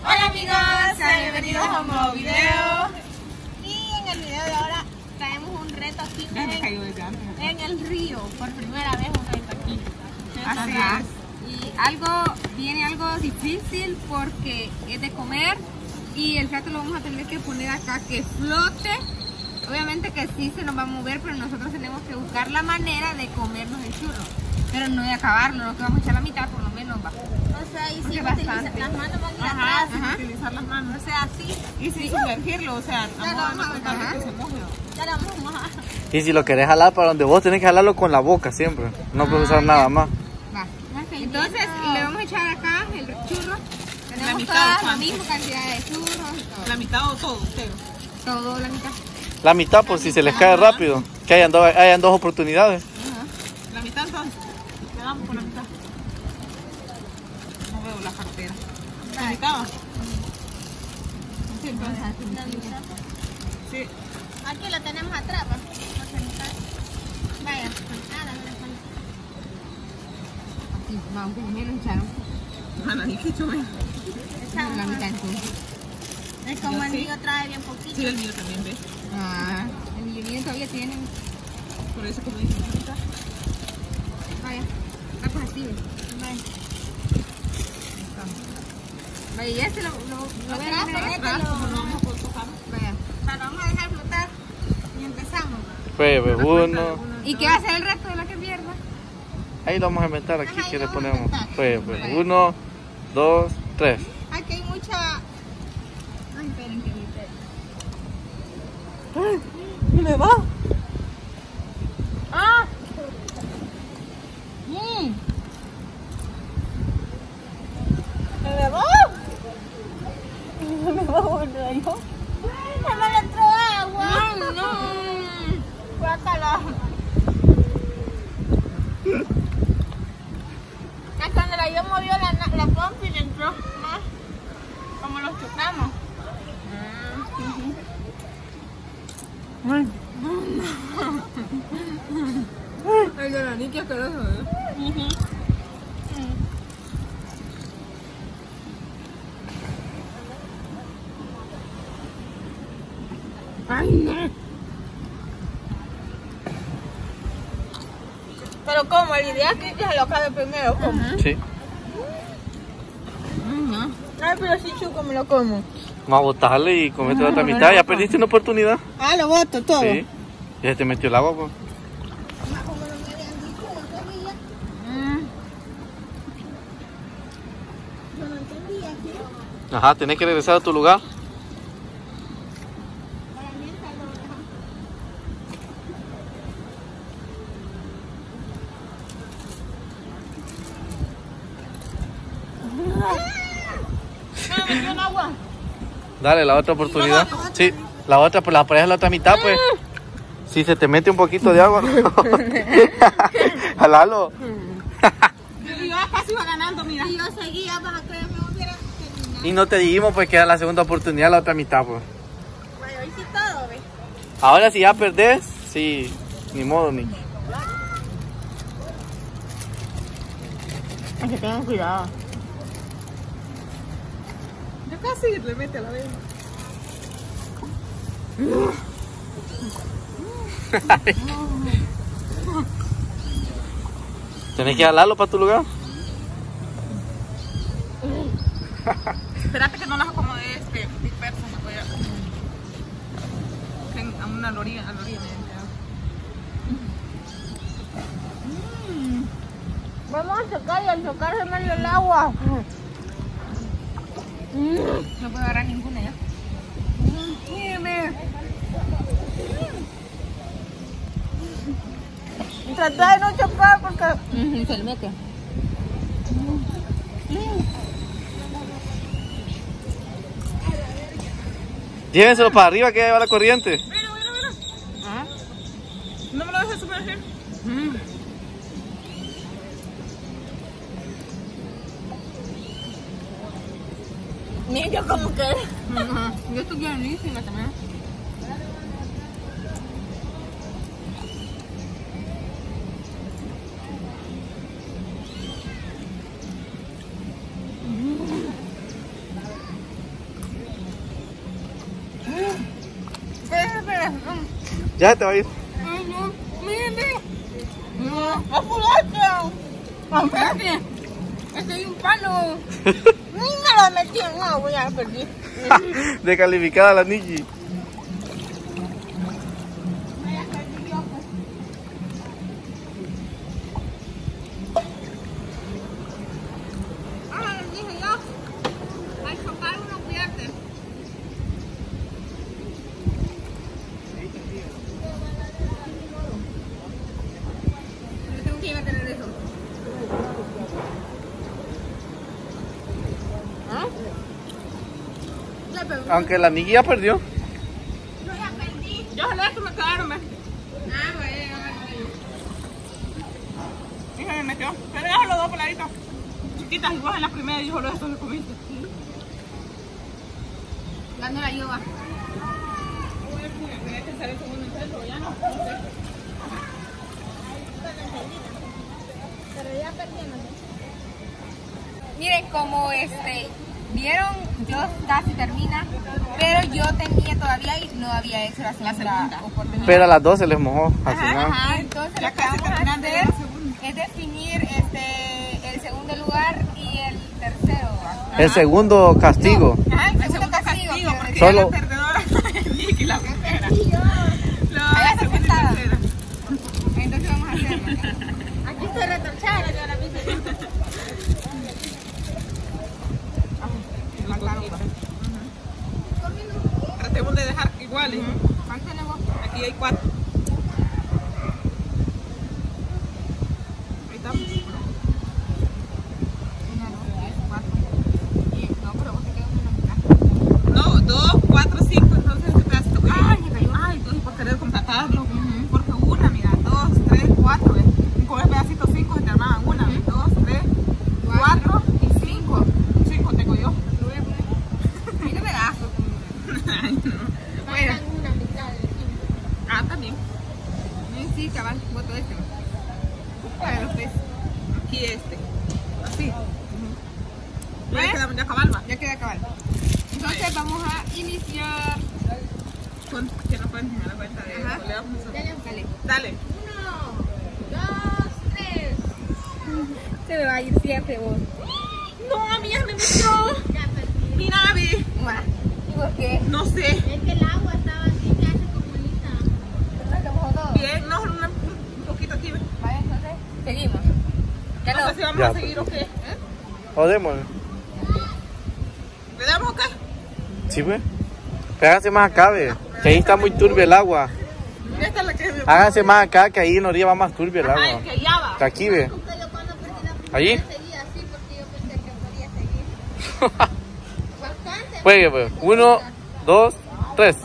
Hola amigos, sean bienvenidos a un nuevo video. Y en el video de ahora traemos un reto aquí en, el río. Por primera vez un reto aquí. Así es. Y algo, viene algo difícil porque es de comer y el plato lo vamos a tener que poner acá que flote. Obviamente que sí se nos va a mover, pero nosotros tenemos que buscar la manera de comernos el churro. Pero no de acabarlo, no que vamos a echar la mitad por lo menos va. O sea, y si bastante. las manos van a ir Ajá, atrás. sin Ajá. utilizar las manos. O sea, así. Y sin sumergirlo, o sea, vamos a que se moje. Ya lo vamos a mojar. Y si lo querés jalar para donde vos, tenés que jalarlo con la boca siempre. No puedes usar nada más. Va. Entonces le vamos a echar acá el churro. Tenemos mitad, toda la misma cantidad de churros y todo. La mitad o todo, usted. Todo la mitad. La mitad, por si se les cae rápido. Que hayan, do- hayan dos oportunidades. La mitad entonces. Le damos por la mitad. No veo la cartera. La mitad va. Sí, entonces. Sí. Aquí lo tenemos atrás. mitad. Vaya. Falta. Sí, va, un poco menos echaron. Ana, ni que chome. La mitad entonces. Es como el mío trae bien poquito. Sí, el mío también, ¿ves? Ah, el millonín todavía tienen. Por eso como dice la mitad. Vaya. Ah, pues así. Vaya. Vaya, ya se lo, lo, lo voy a Atrás, poner ponételo. atrás. No vamos a tocar. Vaya. Vamos a dejar flotar y empezamos. Pues, uno. ¿Y qué va a ser el reto de la que pierda? Ahí lo vamos a inventar aquí, Ajá, que le lo ponemos. Pues, pues, uno, dos, tres. Aquí hay mucha. Ay, esperen que grité. ¿Me va? ¡Ah! ¡Mmm! ¿Me va? ¿Me va? ¡Se me agua! ¡No, no! Guácala. Es cuando la yo movió la, na- la pompa y le entró más. Como los chocamos. Ay, no, ni qué asqueroso, ¿eh? ¡Ay, no! Pero como, la idea es que se lo acabe primero. ¿cómo? Sí. Ay, pero si chuco me lo como. Vamos a botarle y comete la otra mitad. Ya perdiste una oportunidad. Ah, lo boto todo. Sí. Ya te metió el agua, pues. Ajá, tenés que regresar a tu lugar. Dale, la otra oportunidad. Sí, la otra, pues la pareja la otra mitad, pues. Si se te mete un poquito de agua, jalalo. Yo casi iba ganando, mira. Y yo seguía para que me hubiera terminado. Y no te dijimos, pues, que era la segunda oportunidad, la otra mitad, pues. Bueno, hoy sí todo, ¿ves? Ahora, si ya perdés, sí, ni modo, Nicky. Hay que tener cuidado. Yo casi le mete a la vez. Tenés que jalarlo para tu lugar. Espérate que no las acomode este disperso, me voy a. Que en- A una orilla, a la orilla. Vamos a chocar y al chocar se me dio el agua. No puedo agarrar ninguna ya. Trata de no chocar porque Se le mete. Llévenselo para arriba que ya va la corriente. Mira, mira, mira. No me lo dejes sumergir. Mm. Mira, yo como que. Ajá. Yo estoy llenísima también. Ya te va a ir. Ay, no. Miren, miren. No, apúrate. Espérate. Este hay un palo. Ni me lo metí en agua, ya perdí. Descalificada la Nikki. Aunque la ya perdió. yo ya perdí. Yo solo eso me quedaron, me. Ah, bueno, Hija me metió. Pero dejo los dos peladitos. Chiquitas, igual en la primera, yo solo eso lo comiste. dando la que segundo intento, ya no. Miren, como este, vieron, yo casi termina, pero yo tenía todavía y no había hecho la segunda, segunda. oportunidad. Pero a las dos se les mojó al Ajá, final. ajá, entonces Ya lo que vamos a hacer la es definir este, el segundo lugar y el tercero. El segundo castigo. Ajá, el El segundo segundo castigo. castigo, porque. Solo- la perdedora es Nicky, la primera. Ahí La está segunda y sentada. tercera. Entonces vamos a hacerlo. Aquí estoy retorchada, yo ahora mismo. Tratemos de dejar iguales. ¿Cuánto tenemos? Aquí hay cuatro. Ahí estamos. Una, dos, tres, cuatro. Diez. No, pero vos te quedas en la mitad. No, dos, cuatro, cinco, entonces este pedacito que Ay, me cayó. Ay, entonces por querer completarlo. Porque una, mira, dos, tres, cuatro. ¿ves? Y con el pedacito cinco se te armaban una, ¿ves? dos, tres, cuatro y cinco. Cinco tengo yo. Lo voy a poner. Ahí no me das. Ay, no. Bueno. Una mitad. Ah, también. Mm, Sí, cabal, voto este. Para los peces. Aquí este. Así. Ya ¿Ves? quedamos de acabar, va. Ya queda cabal. Entonces vamos a iniciar. Con, que no pueden dar cuenta de Ajá. le damos eso. Dale. Dale. Uno, dos, tres. Se me va a ir siempre vos. No, a mí ya me metió. Ya perdí. Mira, ve. Mua. ¿Y por qué? No sé. Es que el agua estaba así, que hace como lisa. ¿No se mojó todo? Bien, no, una- un poquito aquí. ve. Vale, entonces seguimos. Ya No no. sé si vamos Ya, a seguir o qué. O démosle. ¿Le damos acá? Sí, pues. Háganse más acá, ve. Que ahí está muy turbio el agua. Esta es la que... Háganse más acá, que ahí en orilla va más turbio el Ajá, agua. que ya va. Que aquí, ve. ¿Allí? Juegue, pues. Uno, dos, tres.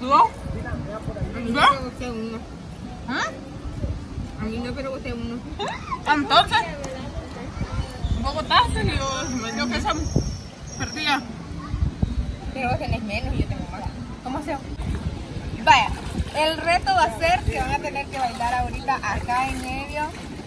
¿Cómo me quedó? A mí no, pero usted uno. ¿Ah? A mí no, pero usted uno. Entonces, votaste y yo, yo que esa perdía. Pero vos tenés menos y yo tengo más. ¿Cómo se Vaya, el reto va a ser que van a tener que bailar ahorita acá en medio.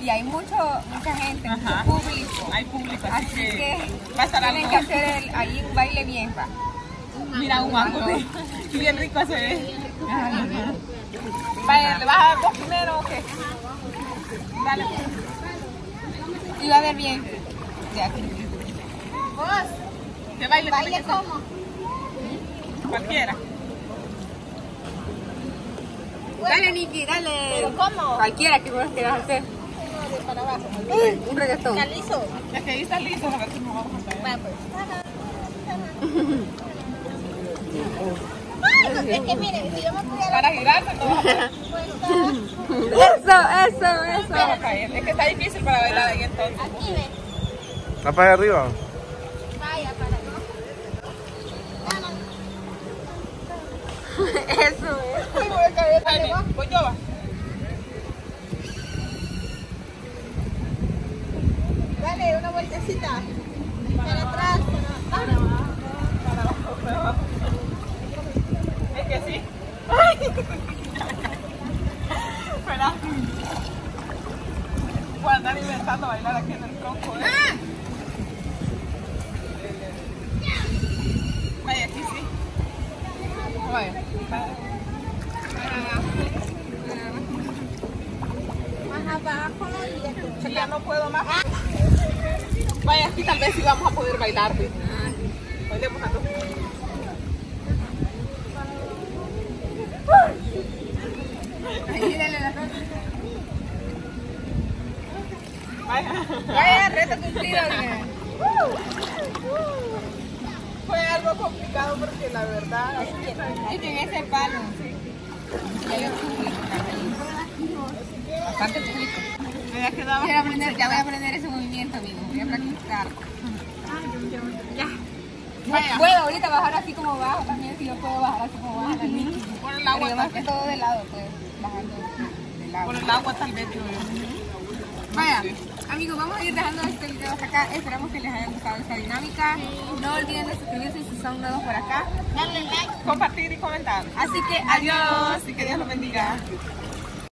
Y hay mucho, mucha gente, Ajá. mucho público. Hay público, así, Así que, que va a estar tienen algo. que hacer el, ahí un baile bien, pa. Mira, un mango. Sí. Bien rico se ve. Vaya, ¿le vas a dar vos primero o qué? Dale. Y va a ver bien. Ya. Vos, Que baile, baile como. cualquiera. Dale, Niki, dale. Pero ¿cómo? Cualquiera que vos quieras hacer. Uno de para abajo. Un reggaetón. ¿Está liso? Es que ahí está listo, a ver si nos vamos a hacer. Va, pues. Es que miren, si yo me pudiera Para girarse, Eso, eso, eso. no va a caer. Es que está difícil para bailar ahí entonces. Aquí ven. ¿Va para allá arriba? Vaya, para no. Eso, Ay, voy a caer. Voy yo, va. Dale, una vueltecita. Para atrás, para abajo. Para abajo, para abajo. Es que sí. Ay. Espera. Guarda. están inventando bailar aquí en el tronco. ¿eh? ¡Ah! Vaya, aquí sí. Vaya. Más abajo Ya no puedo más. Vaya, aquí tal vez sí vamos a poder bailar. ¿sí? Bailemos a todos. Vaya. Vaya, reto cumplido. Fue algo complicado porque la verdad. Es que en ese palo. Ya hay público. Bastante público. Me había quedado. Voy a aprender, ya voy a aprender ese movimiento, amigo. Voy a practicar. Ya. Vaya. Puedo ahorita bajar así como bajo también, si yo puedo bajar así como bajo también. Por el Pero agua, yo tal más que todo de lado, pues, bajando del lado. Por el agua tal vez, yo. Vaya, amigos, vamos a ir dejando este video hasta acá. Esperamos que les haya gustado esta dinámica. No olviden de suscribirse si son nuevos por acá. darle like. Compartir y comentar. Así que Adiós y que Dios los bendiga.